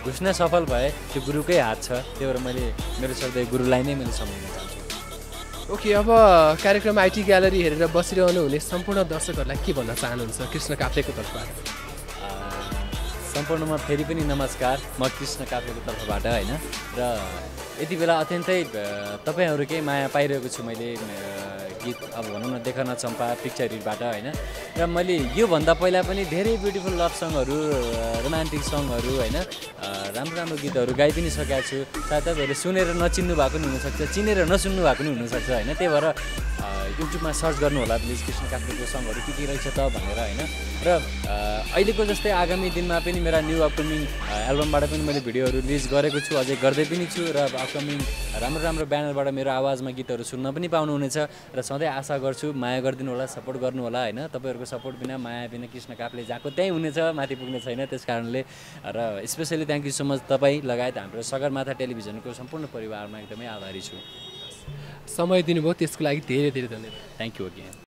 S2: घुस्न सफल भए त्यो गुरुकै हात छ त्यही भएर मैले मेरो श्रद्धेय गुरुलाई नै मैले सम्झिन चाहन्छु।
S3: ओके अब कार्यक्रम आइटी ग्यालरी हेरेर बसिरहनु हुने सम्पूर्ण दर्शकहरूलाई के भन्न चाहनुहुन्छ? कृष्ण काफ्लेको तर्फबाट।
S2: सम्पूर्णमा फेरि पनि नमस्कार। म कृष्ण काफ्लेको तर्फबाट होइन? र यति बेला अत्यन्तै तपाईँहरूकै माया पाइरहेको छु मैले गीत अब भनौँ न देख न चम्पा पिक्चर हिटबाट होइन? र मैले योभन्दा पहिला पनि धेरै ब्युटिफुल लभ सङहरू रोमान्टिक सङहरू होइन? राम्रो राम्रो गीतहरू गाइ पनि सकेको छु। सायद तपाईँहरूले सुनेर नचिन्नु भएको पनि हुनसक्छ चिनेर नसुन्नु भएको पनि हुनसक्छ होइन? त्यही भएर युट्युबमा सर्च गर्नु होला प्लिज कृष्ण काफ्लेको सङहरू के के रहेछ त भनेर होइन? र अहिलेको जस्तै आगामी दिनमा पनि मेरा न्यू अपकमिङ एल्बमबाट पनि मैले भिडियोहरू रिलिज गरेको छु अझै गर्दै पनि छु र अपकमिङ राम्रो राम्रो ब्यानरबाट मेरो आवाजमा गीतहरू सुन्न पनि पाउनुहुनेछ र सधैँ आशा गर्छु माया गरिदिनु होला सपोर्ट गर्नु होला होइन? तपाईँहरूको सपोर्ट बिना माया बिना कृष्ण काफले जहाँको त्यहीँ हुनेछ माथि पुग्ने छैन त्यस कारणले। र specially thank you so much तपाईँ लगायत हाम्रो सगरमाथा टेलिभिजनको सम्पूर्ण परिवारमा एकदमै आभारी छु।
S3: समय दिनुभयो त्यसको लागि धेरै धेरै धन्यवाद।
S2: Thank you again